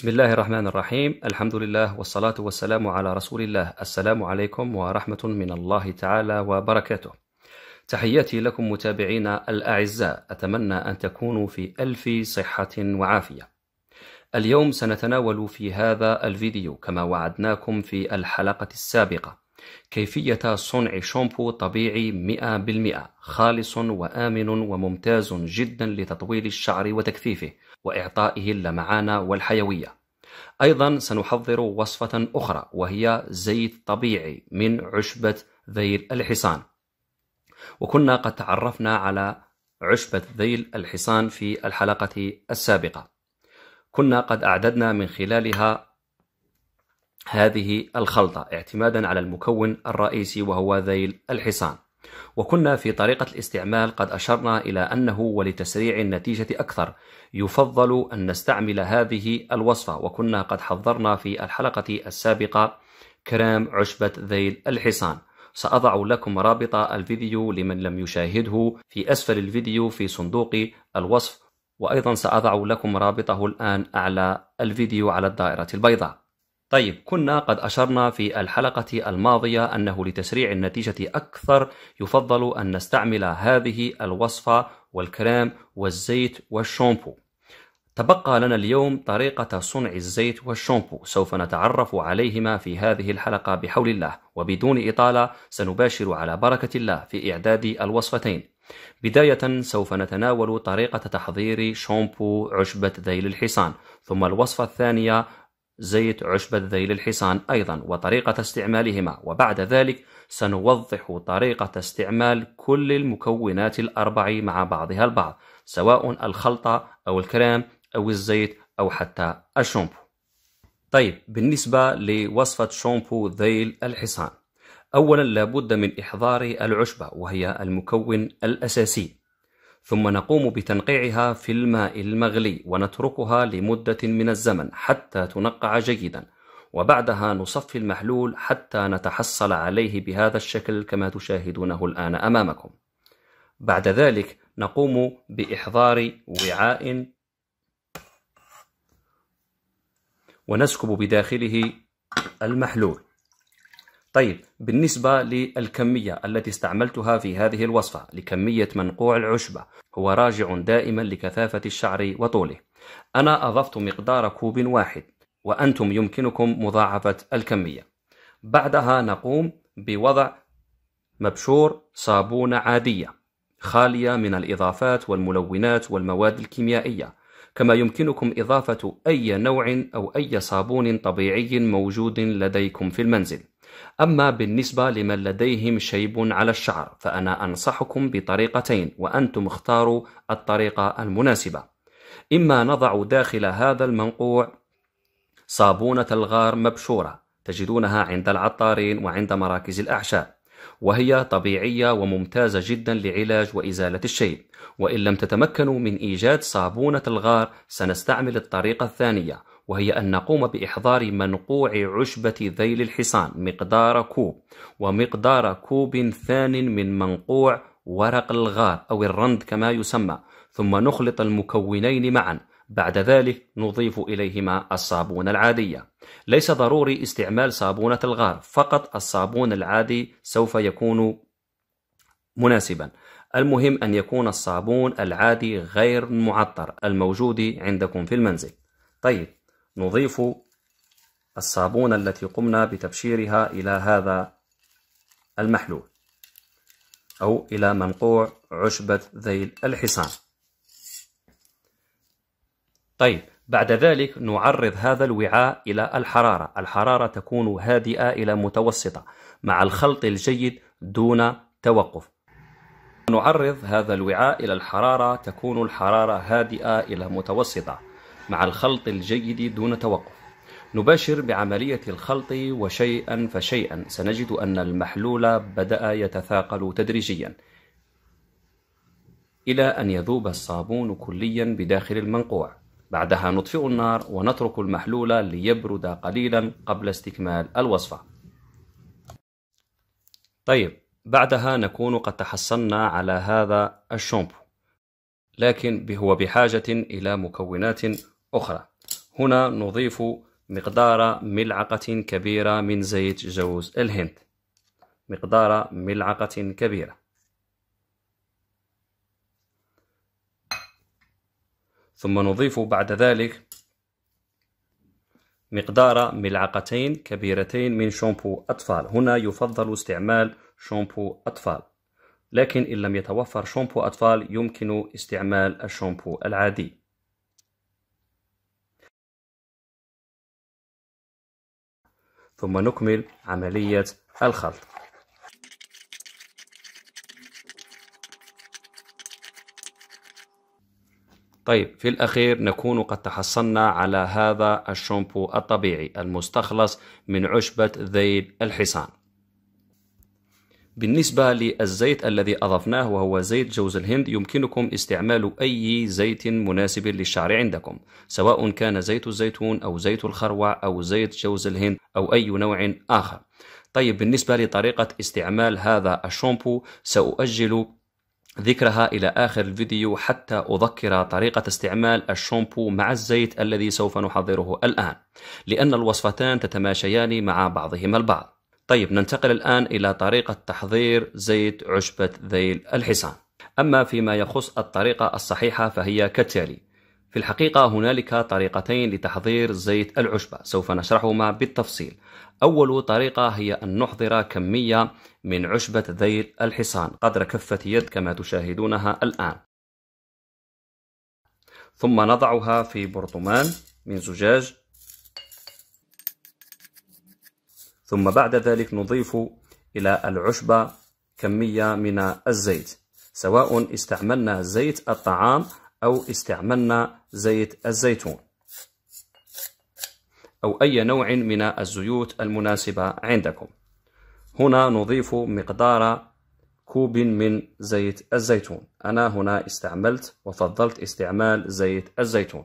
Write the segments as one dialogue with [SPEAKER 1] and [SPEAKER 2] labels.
[SPEAKER 1] بسم الله الرحمن الرحيم الحمد لله والصلاة والسلام على رسول الله السلام عليكم ورحمة من الله تعالى وبركاته تحياتي لكم متابعينا الأعزاء أتمنى أن تكونوا في ألف صحة وعافية اليوم سنتناول في هذا الفيديو كما وعدناكم في الحلقة السابقة كيفية صنع شامبو طبيعي 100% خالص وآمن وممتاز جدا لتطويل الشعر وتكثيفه وإعطائه اللمعان والحيوية. أيضا سنحضر وصفة أخرى وهي زيت طبيعي من عشبة ذيل الحصان. وكنا قد تعرفنا على عشبة ذيل الحصان في الحلقة السابقة. كنا قد أعددنا من خلالها هذه الخلطة اعتمادا على المكون الرئيسي وهو ذيل الحصان. وكنا في طريقة الاستعمال قد أشرنا إلى أنه ولتسريع النتيجة أكثر. يفضل أن نستعمل هذه الوصفة. وكنا قد حضرنا في الحلقة السابقة كرام عشبة ذيل الحصان. سأضع لكم رابط الفيديو لمن لم يشاهده في أسفل الفيديو في صندوق الوصف. وأيضا سأضع لكم رابطه الآن أعلى الفيديو على الدائرة البيضاء. طيب كنا قد أشرنا في الحلقة الماضية أنه لتسريع النتيجة أكثر يفضل أن نستعمل هذه الوصفة والكريم والزيت والشامبو. تبقى لنا اليوم طريقة صنع الزيت والشامبو. سوف نتعرف عليهما في هذه الحلقة بحول الله وبدون إطالة سنباشر على بركة الله في إعداد الوصفتين. بداية سوف نتناول طريقة تحضير شامبو عشبة ذيل الحصان. ثم الوصفة الثانية زيت عشبة ذيل الحصان أيضا وطريقة استعمالهما وبعد ذلك سنوضح طريقة استعمال كل المكونات الأربع مع بعضها البعض سواء الخلطة أو الكريم أو الزيت أو حتى الشامبو. طيب بالنسبة لوصفة شامبو ذيل الحصان أولا لابد من إحضار العشبة وهي المكون الأساسي. ثم نقوم بتنقيعها في الماء المغلي ونتركها لمدة من الزمن حتى تنقع جيدا. وبعدها نصفي المحلول حتى نتحصل عليه بهذا الشكل كما تشاهدونه الآن أمامكم. بعد ذلك نقوم بإحضار وعاء ونسكب بداخله المحلول. طيب بالنسبة للكمية التي استعملتها في هذه الوصفة لكمية منقوع العشبة هو راجع دائما لكثافة الشعر وطوله. أنا أضفت مقدار كوب واحد وأنتم يمكنكم مضاعفة الكمية. بعدها نقوم بوضع مبشور صابونة عادية خالية من الإضافات والملونات والمواد الكيميائية. كما يمكنكم إضافة أي نوع أو أي صابون طبيعي موجود لديكم في المنزل. أما بالنسبة لمن لديهم شيب على الشعر فأنا أنصحكم بطريقتين وأنتم اختاروا الطريقة المناسبة. إما نضع داخل هذا المنقوع صابونة الغار مبشورة تجدونها عند العطارين وعند مراكز الأعشاب وهي طبيعية وممتازة جدا لعلاج وإزالة الشيب. وإن لم تتمكنوا من إيجاد صابونة الغار سنستعمل الطريقة الثانية وهي أن نقوم بإحضار منقوع عشبة ذيل الحصان مقدار كوب ومقدار كوب ثان من منقوع ورق الغار أو الرند كما يسمى ثم نخلط المكونين معا. بعد ذلك نضيف إليهما الصابون العادية. ليس ضروري استعمال صابونة الغار فقط الصابون العادي سوف يكون مناسبا. المهم أن يكون الصابون العادي غير معطر الموجود عندكم في المنزل. طيب نضيف الصابون التي قمنا بتبشيرها إلى هذا المحلول أو إلى منقوع عشبة ذيل الحصان. طيب بعد ذلك نعرض هذا الوعاء إلى الحرارة. الحرارة تكون هادئة إلى متوسطة مع الخلط الجيد دون توقف. نعرض هذا الوعاء إلى الحرارة تكون الحرارة هادئة إلى متوسطة. مع الخلط الجيد دون توقف. نباشر بعملية الخلط وشيئا فشيئا. سنجد أن المحلول بدأ يتثاقل تدريجيا. إلى أن يذوب الصابون كليا بداخل المنقوع. بعدها نطفئ النار ونترك المحلول ليبرد قليلا قبل استكمال الوصفة. طيب بعدها نكون قد تحصلنا على هذا الشامبو. لكن هو بحاجة إلى مكونات أخرى. هنا نضيف مقدار ملعقة كبيرة من زيت جوز الهند. مقدار ملعقة كبيرة. ثم نضيف بعد ذلك مقدار ملعقتين كبيرتين من شامبو أطفال. هنا يفضل استعمال شامبو أطفال. لكن إن لم يتوفر شامبو أطفال يمكن استعمال الشامبو العادي. ثم نكمل عملية الخلط. طيب في الأخير نكون قد تحصلنا على هذا الشامبو الطبيعي المستخلص من عشبة ذيل الحصان. بالنسبة للزيت الذي أضفناه وهو زيت جوز الهند يمكنكم استعمال أي زيت مناسب للشعر عندكم سواء كان زيت الزيتون أو زيت الخروع أو زيت جوز الهند أو أي نوع آخر. طيب بالنسبة لطريقة استعمال هذا الشامبو سأؤجل ذكرها إلى آخر الفيديو حتى أذكر طريقة استعمال الشامبو مع الزيت الذي سوف نحضره الآن لأن الوصفتان تتماشيان مع بعضهما البعض. طيب ننتقل الآن إلى طريقة تحضير زيت عشبة ذيل الحصان. أما فيما يخص الطريقة الصحيحة فهي كالتالي. في الحقيقة هنالك طريقتين لتحضير زيت العشبة سوف نشرحهما بالتفصيل. أول طريقة هي أن نحضر كمية من عشبة ذيل الحصان قدر كفة يد كما تشاهدونها الآن. ثم نضعها في برطمان من زجاج. ثم بعد ذلك نضيف إلى العشبة كمية من الزيت سواء استعملنا زيت الطعام أو استعملنا زيت الزيتون أو أي نوع من الزيوت المناسبة عندكم. هنا نضيف مقدار كوب من زيت الزيتون. أنا هنا استعملت وفضلت استعمال زيت الزيتون.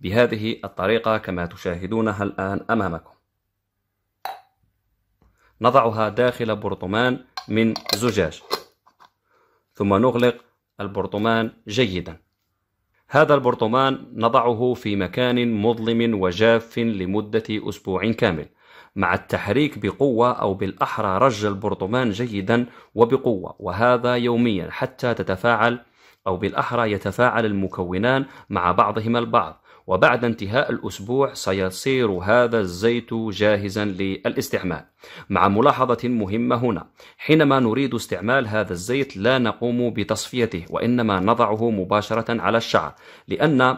[SPEAKER 1] بهذه الطريقة كما تشاهدونها الآن أمامكم. نضعها داخل برطمان من زجاج. ثم نغلق البرطمان جيدا. هذا البرطمان نضعه في مكان مظلم وجاف لمدة أسبوع كامل مع التحريك بقوة أو بالأحرى رج البرطمان جيدا وبقوة وهذا يوميا حتى تتفاعل أو بالأحرى يتفاعل المكونان مع بعضهما البعض وبعد انتهاء الأسبوع سيصير هذا الزيت جاهزا للاستعمال. مع ملاحظة مهمة هنا حينما نريد استعمال هذا الزيت لا نقوم بتصفيته وإنما نضعه مباشرة على الشعر لأن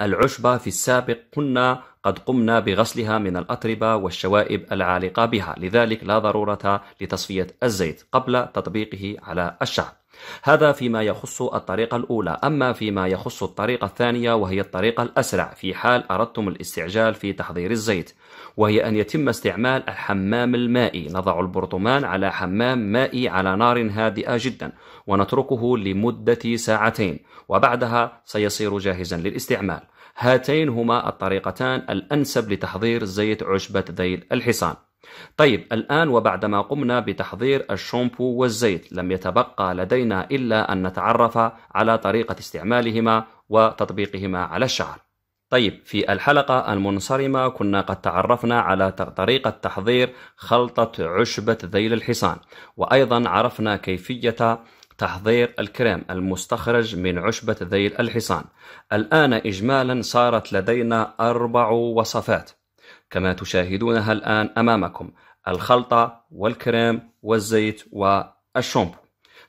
[SPEAKER 1] العشبة في السابق كنا قد قمنا بغسلها من الأطربة والشوائب العالقة بها لذلك لا ضرورة لتصفية الزيت قبل تطبيقه على الشعر. هذا فيما يخص الطريقة الأولى. أما فيما يخص الطريقة الثانية وهي الطريقة الأسرع في حال أردتم الاستعجال في تحضير الزيت وهي أن يتم استعمال الحمام المائي. نضع البرطمان على حمام مائي على نار هادئة جدا ونتركه لمدة ساعتين وبعدها سيصير جاهزا للاستعمال. هاتين هما الطريقتان الأنسب لتحضير زيت عشبة ذيل الحصان. طيب الآن وبعدما قمنا بتحضير الشامبو والزيت لم يتبقى لدينا إلا أن نتعرف على طريقة استعمالهما وتطبيقهما على الشعر. طيب في الحلقة المنصرمة كنا قد تعرفنا على طريقة تحضير خلطة عشبة ذيل الحصان وأيضا عرفنا كيفية تحضير الكريم المستخرج من عشبة ذيل الحصان. الآن إجمالا صارت لدينا أربع وصفات. كما تشاهدونها الآن أمامكم الخلطة والكريم والزيت والشامبو.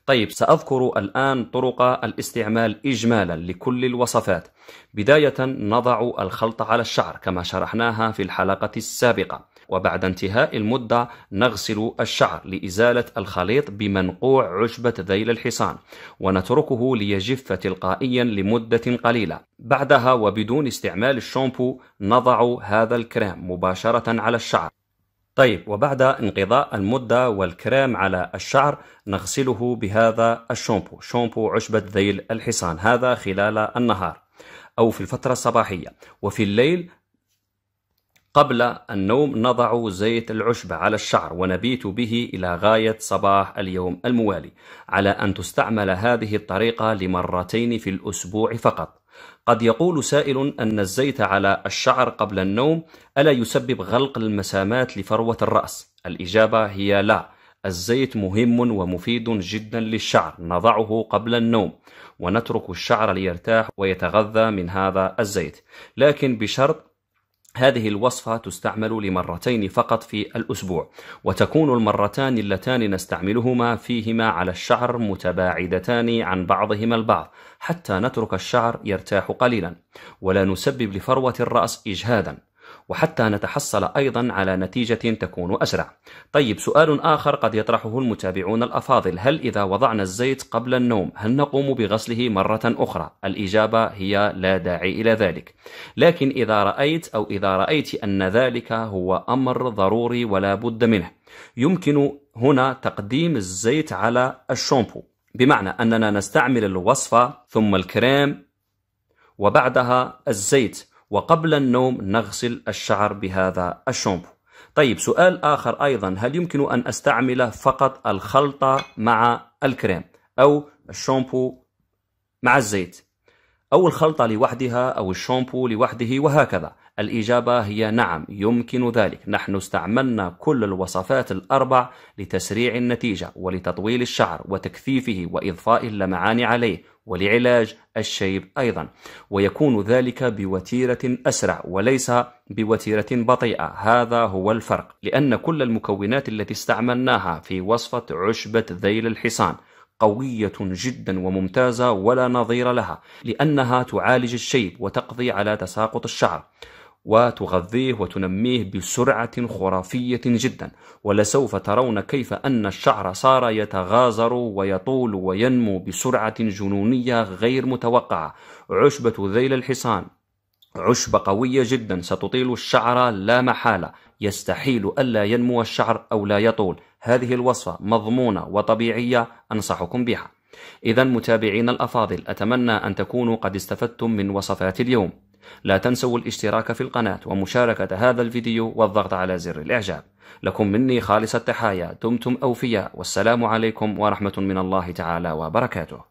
[SPEAKER 1] طيب سأذكر الآن طرق الاستعمال إجمالا لكل الوصفات. بداية نضع الخلطة على الشعر كما شرحناها في الحلقة السابقة. وبعد انتهاء المدة نغسل الشعر لإزالة الخليط بمنقوع عشبة ذيل الحصان ونتركه ليجف تلقائيا لمدة قليلة. بعدها وبدون استعمال الشامبو نضع هذا الكريم مباشرة على الشعر. طيب وبعد انقضاء المدة والكريم على الشعر نغسله بهذا الشامبو شامبو عشبة ذيل الحصان هذا خلال النهار أو في الفترة الصباحية. وفي الليل قبل النوم نضع زيت العشبة على الشعر ونبيت به إلى غاية صباح اليوم الموالي على أن تستعمل هذه الطريقة لمرتين في الأسبوع فقط. قد يقول سائل أن الزيت على الشعر قبل النوم ألا يسبب غلق المسامات لفروة الرأس؟ الإجابة هي لا. الزيت مهم ومفيد جدا للشعر نضعه قبل النوم ونترك الشعر ليرتاح ويتغذى من هذا الزيت. لكن بشرط هذه الوصفة تستعمل لمرتين فقط في الأسبوع وتكون المرتان اللتان نستعملهما فيهما على الشعر متباعدتان عن بعضهما البعض حتى نترك الشعر يرتاح قليلا ولا نسبب لفروة الرأس إجهادا. وحتى نتحصل أيضا على نتيجة تكون أسرع. طيب سؤال آخر قد يطرحه المتابعون الأفاضل. هل إذا وضعنا الزيت قبل النوم هل نقوم بغسله مرة أخرى؟ الإجابة هي لا داعي إلى ذلك. لكن إذا رأيت أو إذا رأيت أن ذلك هو أمر ضروري ولا بد منه يمكن هنا تقديم الزيت على الشامبو. بمعنى أننا نستعمل الوصفة ثم الكريم وبعدها الزيت. وقبل النوم نغسل الشعر بهذا الشامبو. طيب سؤال آخر أيضا. هل يمكن أن أستعمل فقط الخلطة مع الكريم أو الشامبو مع الزيت؟ أو الخلطة لوحدها أو الشامبو لوحده وهكذا. الإجابة هي نعم يمكن ذلك. نحن استعملنا كل الوصفات الأربع لتسريع النتيجة ولتطويل الشعر وتكثيفه وإضفاء اللمعان عليه ولعلاج الشيب أيضا. ويكون ذلك بوتيرة أسرع وليس بوتيرة بطيئة. هذا هو الفرق لأن كل المكونات التي استعملناها في وصفة عشبة ذيل الحصان قوية جدا وممتازة ولا نظير لها لأنها تعالج الشيب وتقضي على تساقط الشعر. وتغذيه وتنميه بسرعة خرافية جدا. ولسوف ترون كيف أن الشعر صار يتغازر ويطول وينمو بسرعة جنونية غير متوقعة. عشبة ذيل الحصان. عشبة قوية جدا. ستطيل الشعر لا محالة. يستحيل ألا ينمو الشعر أو لا يطول. هذه الوصفة مضمونة وطبيعية أنصحكم بها. إذا متابعين الأفاضل أتمنى أن تكونوا قد استفدتم من وصفات اليوم. لا تنسوا الاشتراك في القناة ومشاركة هذا الفيديو والضغط على زر الإعجاب. لكم مني خالص التحايا دمتم أوفياء والسلام عليكم ورحمة من الله تعالى وبركاته.